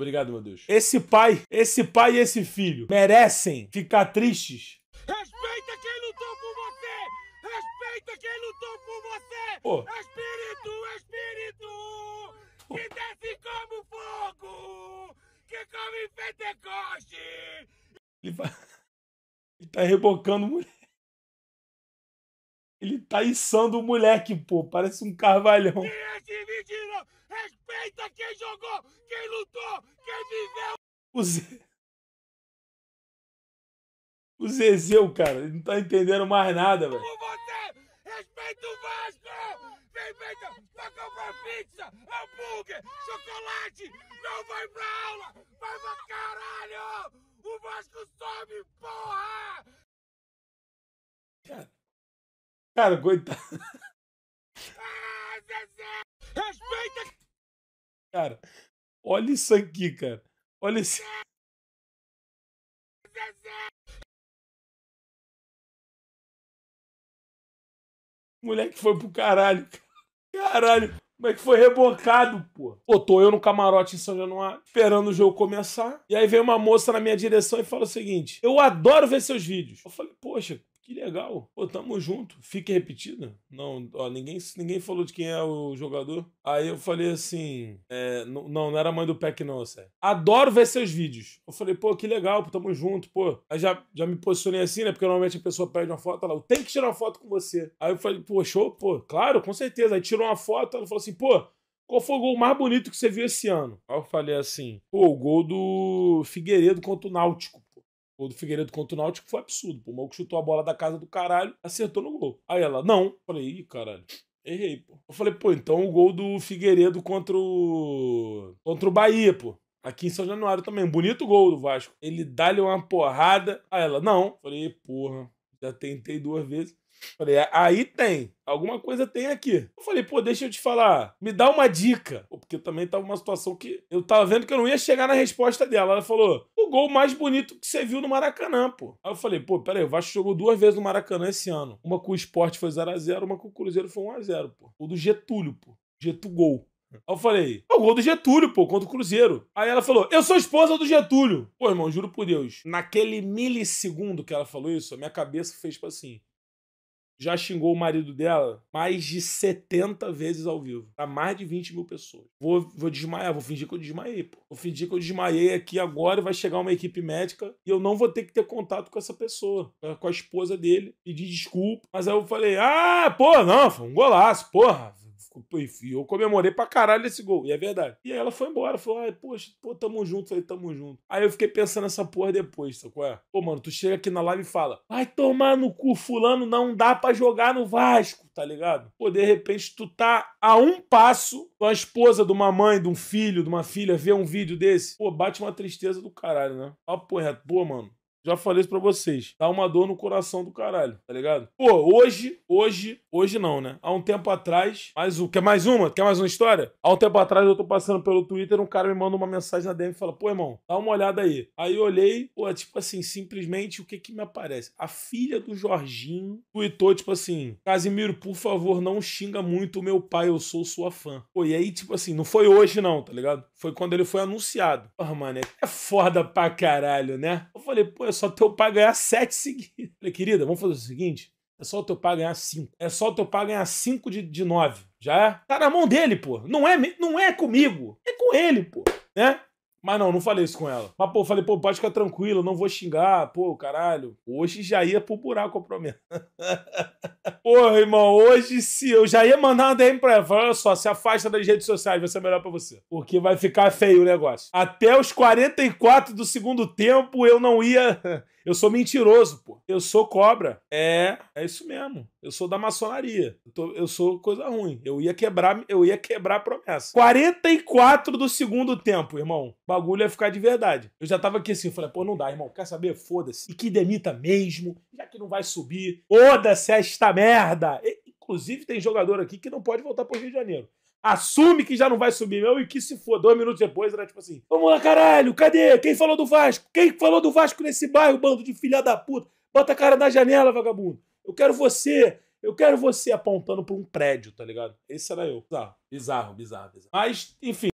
Obrigado, meu Deus. Esse pai, esse pai e esse filho merecem ficar tristes? Respeita quem lutou por você! Respeita quem lutou por você! Pô. Espírito, espírito! Que desce como fogo! Que come Pentecoste! Ele, vai... Ele tá rebocando o moleque. Ele tá içando o moleque, pô. Parece um carvalhão. Esse vigilão! Respeita quem jogou, quem lutou, viveu! O Zé... O Zezeu, cara, ele não tá entendendo mais nada, velho. por você! Respeita o Vasco! Vem, vem, pra comprar pizza, hambúrguer, chocolate! Não vai pra aula! Vai pra caralho! O Vasco sobe, porra! Cara, cara coitado. Ah, Zezé! Respeita Cara, olha isso aqui, cara. Olha esse. Moleque foi pro caralho. Caralho, como é que foi rebocado, pô? Pô, tô eu no camarote em São Januário, esperando o jogo começar. E aí vem uma moça na minha direção e fala o seguinte: Eu adoro ver seus vídeos. Eu falei, poxa, que legal. Pô, tamo junto. Fique repetida. Não, ó, ninguém, ninguém falou de quem é o jogador. Aí eu falei assim: é, não, não era mãe do Peck, não, sério. Adoro ver seus vídeos. Eu falei, pô, que legal, pô, tamo junto, pô. Aí já, já me posicionei assim, né? Porque normalmente a pessoa pede uma foto, ela, tem que tirar uma foto com você. Aí eu falei, pô, show, pô, claro, com certeza. Aí tirou uma foto, ela falou assim, pô. Qual foi o gol mais bonito que você viu esse ano? Aí eu falei assim, pô, o gol do Figueiredo contra o Náutico. O do Figueiredo contra o Náutico foi absurdo. Pô. O Malco chutou a bola da casa do caralho, acertou no gol. Aí ela, não. Falei, ih, caralho. Errei, pô. Eu falei, pô, então o gol do Figueiredo contra o. contra o Bahia, pô. Aqui em São Januário também. Bonito gol do Vasco. Ele dá-lhe uma porrada. Aí ela, não. Falei, porra, já tentei duas vezes. Falei, aí tem. Alguma coisa tem aqui. Eu falei, pô, deixa eu te falar. Me dá uma dica. Porque também tava uma situação que eu tava vendo que eu não ia chegar na resposta dela. Ela falou, o gol mais bonito que você viu no Maracanã, pô. Aí eu falei, pô, peraí, o Vasco jogou duas vezes no Maracanã esse ano. Uma com o Sport foi 0x0, uma com o Cruzeiro foi 1x0, pô. O do Getúlio, pô. Getúlio gol. Aí eu falei, é o gol do Getúlio, pô, contra o Cruzeiro. Aí ela falou, eu sou esposa do Getúlio. Pô, irmão, juro por Deus. Naquele milissegundo que ela falou isso, a minha cabeça fez tipo assim já xingou o marido dela mais de 70 vezes ao vivo. Pra mais de 20 mil pessoas. Vou, vou desmaiar, vou fingir que eu desmaiei, pô. Vou fingir que eu desmaiei aqui agora vai chegar uma equipe médica e eu não vou ter que ter contato com essa pessoa, com a esposa dele, pedir desculpa. Mas aí eu falei, ah, pô, não, foi um golaço, porra. E eu comemorei pra caralho esse gol. E é verdade. E aí ela foi embora. Falou, ai, poxa, pô, tamo junto. Falei, tamo junto. Aí eu fiquei pensando nessa porra depois, qual é? Pô, mano, tu chega aqui na live e fala, vai tomar no cu, fulano, não dá pra jogar no Vasco, tá ligado? Pô, de repente tu tá a um passo com a esposa de uma mãe, de um filho, de uma filha, ver um vídeo desse. Pô, bate uma tristeza do caralho, né? Ó, porra, pô, mano. Já falei isso pra vocês. Dá uma dor no coração do caralho, tá ligado? Pô, hoje, hoje, hoje não, né? Há um tempo atrás, mais um. Quer mais uma? Quer mais uma história? Há um tempo atrás eu tô passando pelo Twitter, um cara me manda uma mensagem na DM e fala: pô, irmão, dá uma olhada aí. Aí eu olhei, pô, tipo assim, simplesmente o que que me aparece? A filha do Jorginho tweetou, tipo assim: Casimiro, por favor, não xinga muito o meu pai, eu sou sua fã. Pô, e aí, tipo assim, não foi hoje não, tá ligado? Foi quando ele foi anunciado. Porra, mano, é foda pra caralho, né? Eu falei, pô, é só teu pai ganhar sete seguidos. Falei, querida, vamos fazer o seguinte: é só o teu pai ganhar cinco. É só o teu pai ganhar cinco de, de nove. Já é? Tá na mão dele, pô. Não é, não é comigo. É com ele, pô. Né? Mas não, não falei isso com ela. Mas, pô, falei, pô, pode ficar tranquilo, não vou xingar, pô, caralho. Hoje já ia pro buraco a promessa. Porra, irmão, hoje se eu já ia mandar uma DM pra ela. Falar, olha só, se afasta das redes sociais, vai ser melhor pra você. Porque vai ficar feio o negócio. Até os 44 do segundo tempo eu não ia. Eu sou mentiroso, pô. Eu sou cobra. É, é isso mesmo. Eu sou da maçonaria. Eu, tô- eu sou coisa ruim. Eu ia quebrar, eu ia quebrar a promessa. 44 do segundo tempo, irmão. O bagulho ia ficar de verdade. Eu já tava aqui assim, falei, pô, não dá, irmão. Quer saber? Foda-se. E que demita mesmo, já que não vai subir. Foda-se esta merda. E, inclusive, tem jogador aqui que não pode voltar pro Rio de Janeiro. Assume que já não vai subir meu e que se for. Dois minutos depois era tipo assim: Vamos lá, caralho, cadê? Quem falou do Vasco? Quem falou do Vasco nesse bairro, bando de filha da puta? Bota a cara na janela, vagabundo. Eu quero você. Eu quero você apontando pra um prédio, tá ligado? Esse era eu. Bizarro, bizarro, bizarro. bizarro. Mas, enfim.